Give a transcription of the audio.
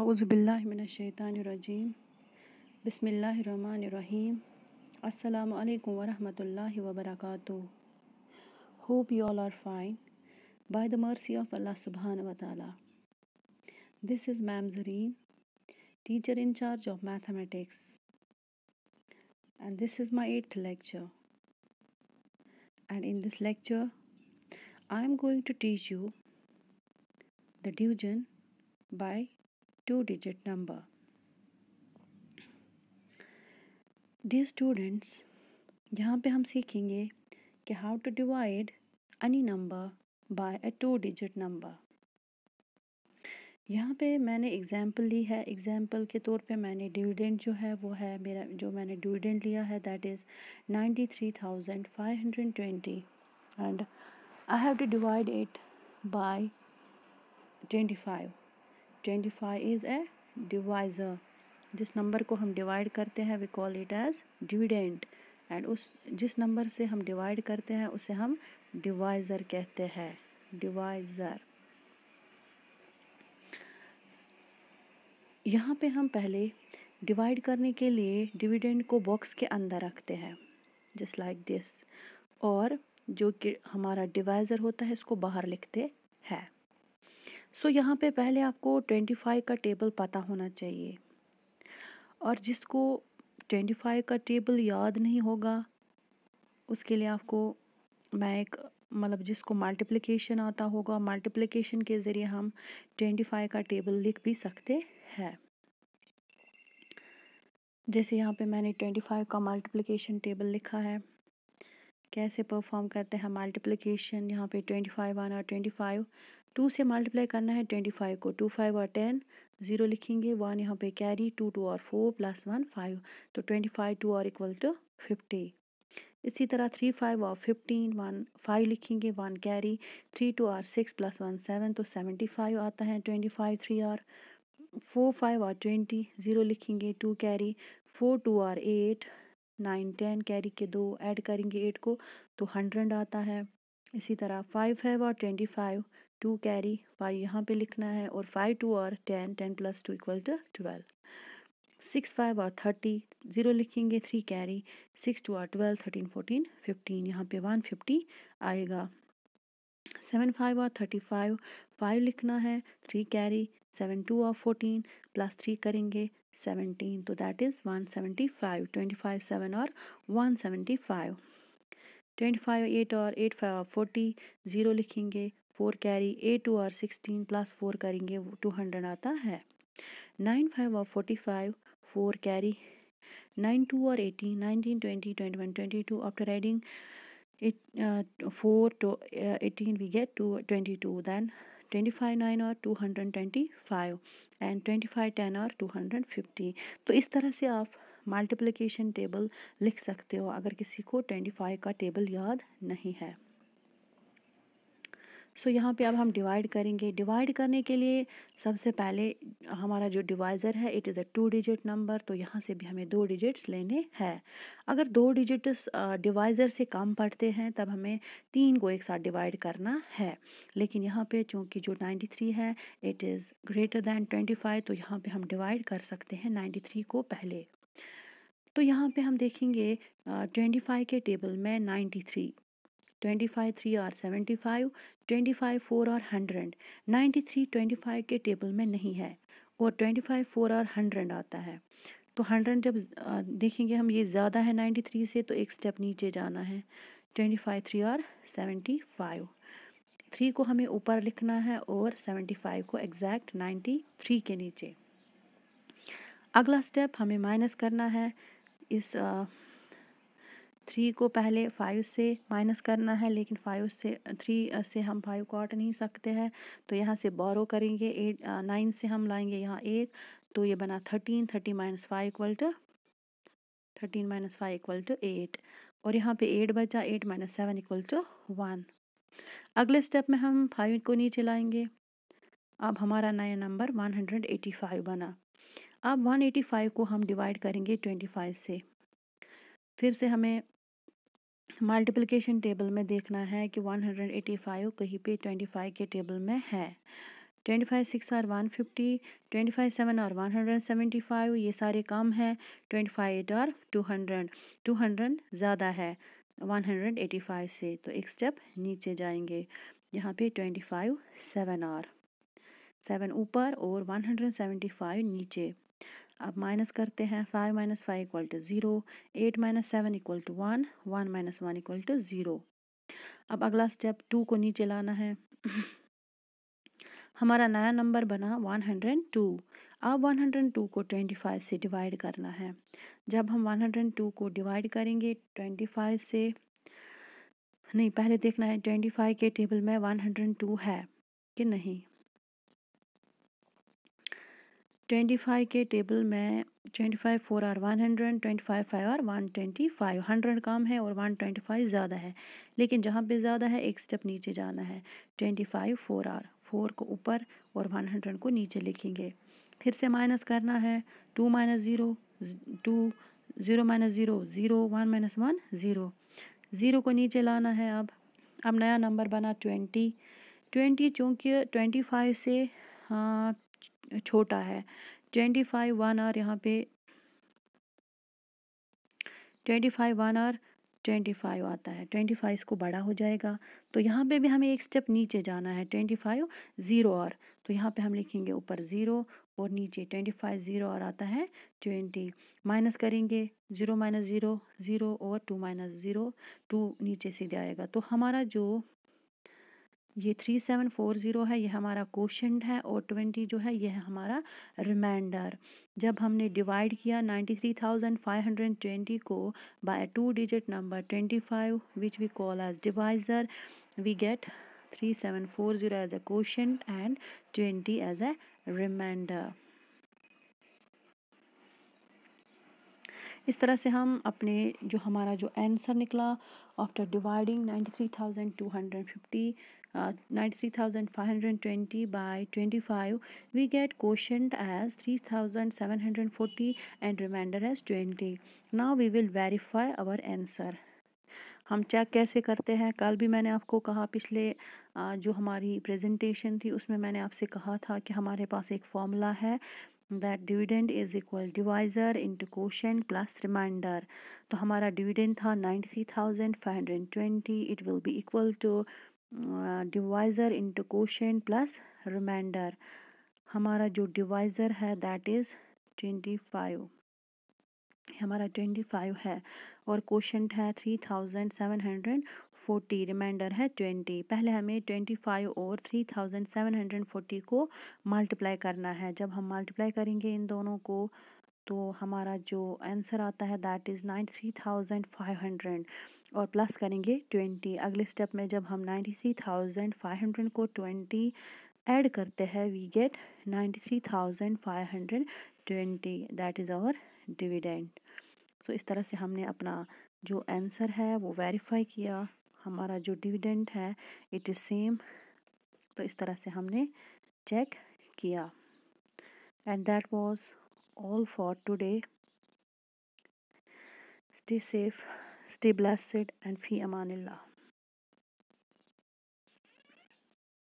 अउज़बिल्लिमिनशैतानिर्रजीम बिस्मिल्लाहिर्रहमानिर्रहीम अस्सलाम वालेकुम वरहमतुल्लाहि वबरकातुहू Hope you all are fine by the mercy of Allah subhanahu wa ta'ala. This is Ma'am Zareen, teacher in charge of mathematics. And this is my eighth lecture. And in this lecture, I am going to teach you the division by two digit number. Dear students, यहाँ पे हम सीखेंगे कि how to divide any number by a two digit number यहाँ पे मैंने example ली है। Example के तौर पे मैंने डिविडेंड जो है वो है मेरा जो मैंने डिविडेंड लिया है that is ninety three thousand five hundred twenty and I have to divide it by twenty five twenty five is a divisor जिस नंबर को हम डिवाइड करते हैं we call it as dividend and उस, जिस number से हम divide करते हैं, उसे हम डिवाइज़र कहते हैं। डिवाइज़र यहाँ पे हम पहले डिवाइड करने के लिए डिविडेंड को बॉक्स के अंदर रखते हैं जस्ट लाइक दिस और जो कि हमारा डिवाइज़र होता है, इसको बाहर लिखते हैं। सो यहाँ पे पहले आपको 25 का टेबल पता होना चाहिए। और जिसको 25 का टेबल याद नहीं होगा, उसके लिए आपको मैं एक मतलब जिसको मल्टीप्लिकेशन आता होगा मल्टीप्लिकेशन के ज़रिए हम 25 का टेबल लिख भी सकते हैं। जैसे यहाँ पे मैंने 25 का मल्टीप्लिकेशन टेबल लिखा है। कैसे परफॉर्म करते हैं मल्टीप्लिकेशन यहाँ पे 25 आना और 25 टू से मल्टीप्लाई करना है 25 को। टू फाइव और टेन, ज़ीरो लिखेंगे, वन यहाँ पे कैरी, टू टू और फोर, प्लस वन, फाइव। तो 25 टू और इक्वल टू 50 इसी तरह थ्री, फाइव और फिफ्टीन, वन, फाइव लिखेंगे, one carry, three, two are six, plus one, seven. तो सेवेंटी फाइव आता है twenty five, three are four, five और ट्वेंटी। ज़ीरो लिखेंगे, two carry, four, two are eight, nine, ten carry के दो add करेंगे eight को तो हंड्रेड आता है। इसी तरह फाइव फाइव और twenty five two carry five यहाँ पे लिखना है और फाइव टू और ten ten plus two equal to twelve. Six five और थर्टी, ज़ीरो लिखेंगे, थ्री कैरी। सिक्स टू और ट्वेल्व, थर्टीन, फोर्टीन, फिफ्टीन, यहाँ पे वन फिफ्टी आएगा। सेवन फाइव और थर्टी फाइव फाइव लिखना है, थ्री कैरी। सेवन टू और फोर्टीन, प्लस थ्री करेंगे, सेवनटीन। तो that is one seventy five, twenty five seven और one seventy five. Twenty five eight और एट फाइव और फोर्टी, ज़ीरो लिखेंगे फोर कैरी ए two और सिक्सटीन प्लस फोर करेंगे two hundred आता है। नाइन फाइव और forty five four carry. Nine two और eighteen nineteen twenty twenty one twenty two after adding uh, 4 to uh, 18 we get to 22 then 25 9 और 225 and 25 10 और 250 तो इस तरह से आप मल्टीप्लिकेशन टेबल लिख सकते हो अगर किसी को 25 का टेबल याद नहीं है। सो यहाँ पे अब हम डिवाइड करेंगे। डिवाइड करने के लिए सबसे पहले हमारा जो डिवाइज़र है it is a two digit number तो यहाँ से भी हमें दो डिजिट्स लेने हैं। अगर दो डिजिट्स डिवाइज़र से कम पड़ते हैं, तब हमें तीन को एक साथ डिवाइड करना है। लेकिन यहाँ पे चूँकि जो 93 है इट इज़ ग्रेटर दैन 25 तो यहाँ पे हम डिवाइड कर सकते हैं 93 को पहले। तो यहाँ पे हम देखेंगे ट्वेंटी फाइव के टेबल में ninety three twenty five three और seventy five twenty five four और hundred ninety three twenty five के टेबल में नहीं है, और ट्वेंटी फाइव फोर और हंड्रेड आता है। तो हंड्रेड जब देखेंगे हम ये ज़्यादा है नाइन्टी थ्री से तो एक स्टेप नीचे जाना है ट्वेंटी फाइव थ्री और सेवेंटी फाइव थ्री को हमें ऊपर लिखना है और सेवेंटी फाइव को एग्जैक्ट नाइन्टी थ्री के नीचे। अगला स्टेप हमें माइनस करना है, इस थ्री को पहले फाइव से माइनस करना है, लेकिन फाइव से थ्री से हम फाइव काट नहीं सकते हैं। तो यहाँ से बोरो करेंगे एट नाइन से हम लाएँगे यहाँ एक तो ये बना thirteen thirty minus five equal to thirteen minus five equal to eight और यहाँ पे एट बचा eight minus seven equal to one अगले स्टेप में हम फाइव को नीचे लाएँगे। अब हमारा नया नंबर वन हंड्रेड एटी फाइव बना। अब वन एटी फाइव को हम डिवाइड करेंगे ट्वेंटी फाइव से। फिर से हमें मल्टीप्लिकेशन टेबल में देखना है कि 185 कहीं पे 25 के टेबल में है। ट्वेंटी फाइव सिक्स और one fifty, twenty five seven और वन हंड्रेड सेवेंटी फाइव, ये सारे कम हैं। ट्वेंटी फाइव एट और टू हंड्रेड टू हंड्रेड ज़्यादा है वन हंड्रेड एटी फाइव से। तो एक स्टेप नीचे जाएँगे, यहाँ पे ट्वेंटी फाइव सेवन और सेवन ऊपर और वन हंड्रेड सेवेंटी फाइव नीचे। अब माइनस करते हैं five minus five equal to zero eight minus seven equal to one one minus one equal to zero अब अगला स्टेप टू को नीचे लाना है। हमारा नया नंबर बना वन हंड्रेड टू अब वन हंड्रेड टू को ट्वेंटी फाइव से डिवाइड करना है। जब हम वन हंड्रेड टू को डिवाइड करेंगे ट्वेंटी फाइव से, नहीं, पहले देखना है ट्वेंटी फाइव के टेबल में वन हंड्रेड टू है कि नहीं? ट्वेंटी फाइव के टेबल में twenty five four are one hundred, twenty five five are one twenty five hundred कम है और वन ट्वेंटी फाइव ज़्यादा है। लेकिन जहाँ पे ज़्यादा है, एक स्टेप नीचे जाना है। Twenty five four are four को ऊपर और वन हंड्रेड को नीचे लिखेंगे। फिर से माइनस करना है। Two minus zero, two zero minus zero zero one minus one, zero. Zero को नीचे लाना है अब। अब नया नंबर बना ट्वेंटी। ट्वेंटी चूँकि ट्वेंटी फाइव से हाँ छोटा है। ट्वेंटी फाइव वन आर यहाँ पे twenty five one are twenty five आता है। ट्वेंटी फाइव इसको बड़ा हो जाएगा। तो यहाँ पे भी हमें एक स्टेप नीचे जाना है। ट्वेंटी फाइव ज़ीरो आर तो यहाँ पे हम लिखेंगे ऊपर ज़ीरो और नीचे ट्वेंटी फाइव ज़ीरो और आता है। ट्वेंटी माइनस करेंगे ज़ीरो माइनस ज़ीरो ज़ीरो और टू माइनस ज़ीरो, टू नीचे से जाएगा तो हमारा जो ये थ्री सेवन फोर ज़ीरो है ये हमारा क्वेश्चन है और ट्वेंटी जो है ये है हमारा रिमाइंडर जब हमने डिवाइड किया ninety three thousand five hundred twenty को by two digit number twenty five which we call as divisor we get three seven four zero as a question and twenty as a reminder इस तरह से हम अपने जो हमारा जो answer निकला after dividing ninety three thousand two hundred fifty 93,520 by 25 we get quotient as 3,740 and remainder as 20 now we will verify our answer. हम चेक कैसे करते हैं? कल भी मैंने आपको कहा पिछले जो हमारी प्रेजेंटेशन थी उसमें मैंने आपसे कहा था कि हमारे पास एक फॉर्मूला है that dividend is equal divisor into question plus reminder तो हमारा डिविडेंड था ninety three thousand five hundred twenty it will be equal to divisor into question plus reminder हमारा जो डिवाइज़र है दैट इज़ ट्वेंटी फाइव हमारा twenty five है और question है three thousand seven hundred forty reminder है, twenty. पहले हमें ट्वेंटी फाइव और three thousand seven hundred forty को मल्टीप्लाई करना है। जब हम मल्टीप्लाई करेंगे इन दोनों को तो हमारा जो आंसर आता है, that is ninety three thousand five hundred. और प्लस करेंगे ट्वेंटी। अगले स्टेप में जब हम ninety three thousand five hundred को ट्वेंटी ऐड करते हैं we get ninety three thousand five hundred twenty. That is our dividend so इस तरह से हमने अपना जो आंसर है, वो वेरीफाई किया। हमारा जो डिविडेंड है इट इज़ सेम तो इस तरह से हमने चेक किया। And that was all for today stay safe stay Stay and fee Aman.